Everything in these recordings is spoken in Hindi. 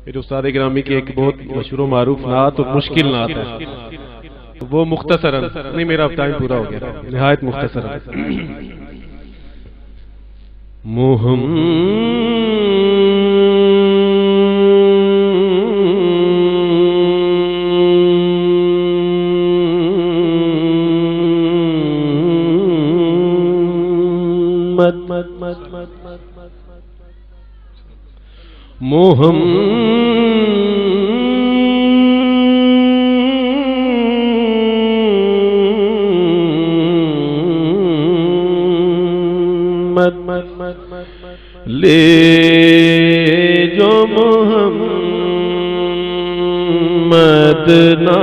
मेरे उस्ताद ग्रामी की एक बहुत मशहूर मारूफ नात और मुश्किल नात है। वो मुख्तसरन। नहीं, मेरा अब टाइम पूरा हो गया। नहायत मुख्तसरन। मोहम्मद ले जो मोहम्मद ना।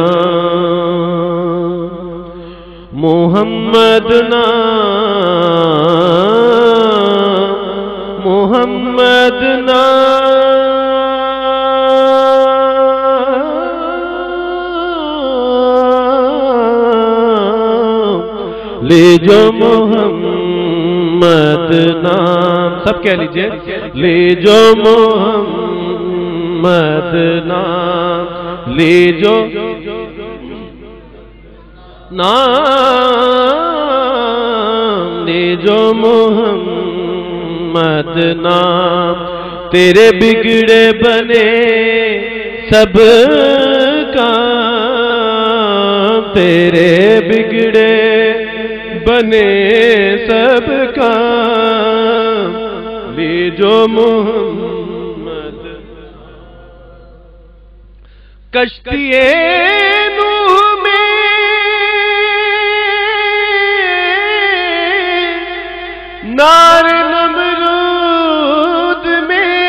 मोहम्मद ना। ले जो मोहम्मद नाम। सब कह लीजिए। ले जो मोहम्मद नाम। ले जो नाम। ले जो मोहम्मद नाम। तेरे बिगड़े बने सब काम तेरे बिगड़े बने सब काम। ले जो मोहम्मद कश्तिए नूह नार नमरूद में,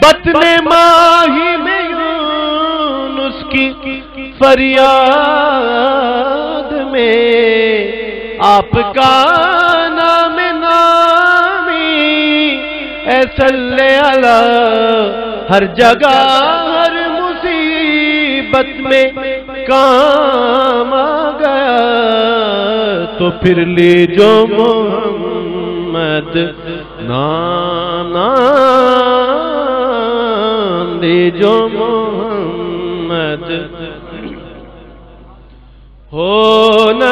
बतने माही में यूनुस की फरियाद में। आपका नाम नामी ऐसल्ले अला हर जगह, हर मुसीबत में काम आ गया। तो फिर ले जो मोहम्मद नाम ले जो मोहम्मद। हो न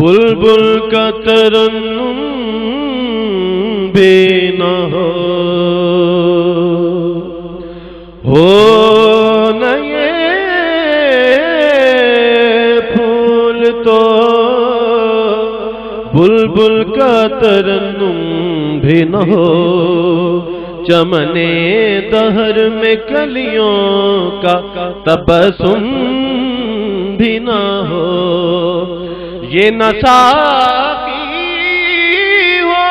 बुलबुल का तरन्नुम भी न हो। हो न फूल तो बुलबुल का तरन्नुम भी हो। चमने दहर में कलियों का तबसुम भी न हो। ये नशा हो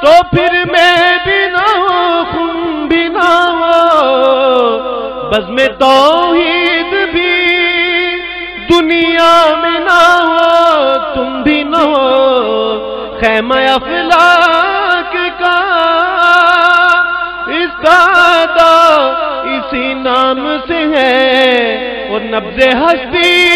तो फिर मैं भी ना हो खुम भी ना हो। बस में तौहीद भी दुनिया में ना हो, तुम भी ना हो। खैमा अफलाक का इसका अदा इसी नाम से है, और नब्जे हस्ती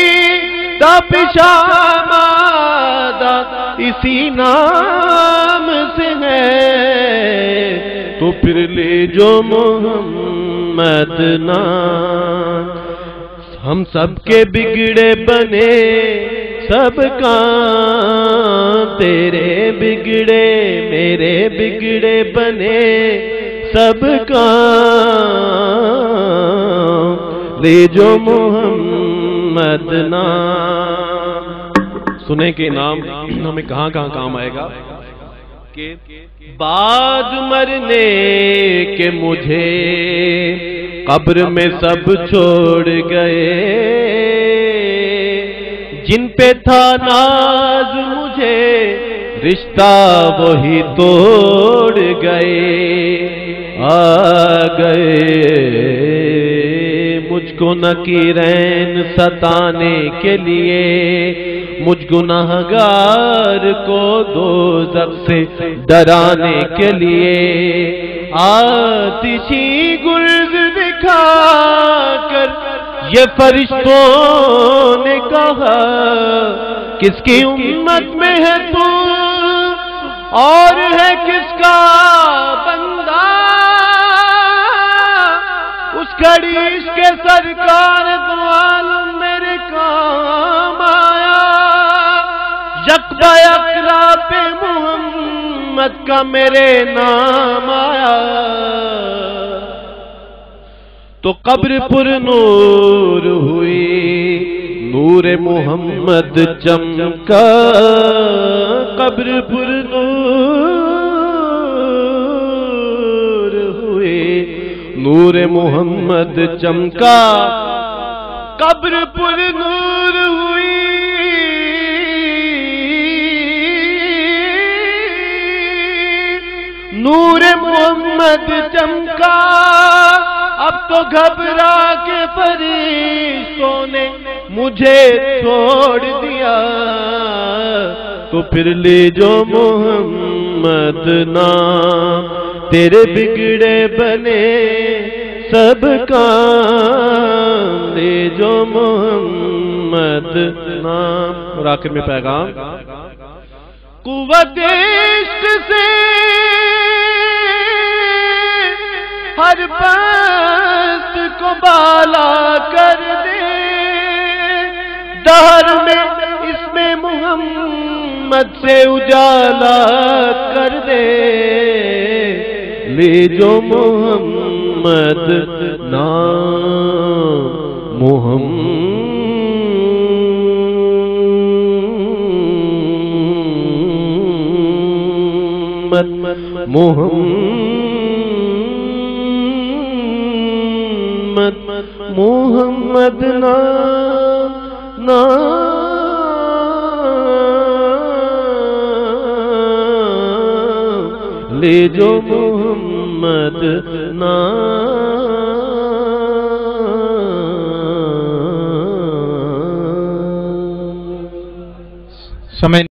तपिशामादा इसी नाम से है। तो फिर ले जो मोहम्मद नाम। हम सबके बिगड़े बने, सब काम तेरे बिगड़े, मेरे बिगड़े बने, सब काम। ले जो मोहम्मद नाम सुने के नाम, हमें कहाँ कहाँ काम आएगा? कि बाद मरने के मुझे कब्र में सब छोड़ गए। जिन पे था नाज मुझे, रिश्ता वही तोड़ गए। आ गए। मुझको नकीरैन सताने के लिए, मुझ गुनाहगार को दो से डराने के लिए। आतिशी गुर्ज दिखा कर ये फरिश्तों ने कहा, किसकी उम्मत में है तू? और है किसका बंदा? घड़ी इसके सरकार तो मेरे काम आया। यकबा अकरा पे मोहम्मद का मेरे नाम आया। तो कब्र पुर नूर हुई, नूर मोहम्मद चमका। कब्र पुर नूर नूर मोहम्मद चमका। कब्र पुर नूर हुई। नूर मोहम्मद चमका। अब तो घबरा के फरिश्तों ने मुझे छोड़ दिया। तो फिर ले जो मोहम्मद ना। तेरे बिगड़े बने सब काम ले जो मोहम्मद नाम और में पैगाम कुवत से हर पस्त को बाला कर दे। दहर में इसमें मोहम्मद से उजाला कर दे। ले जो मोहम्मद नाम मोहम्मद मोहम्मद मोहम्मद ना ना ले जो मोहम्मद ना। समय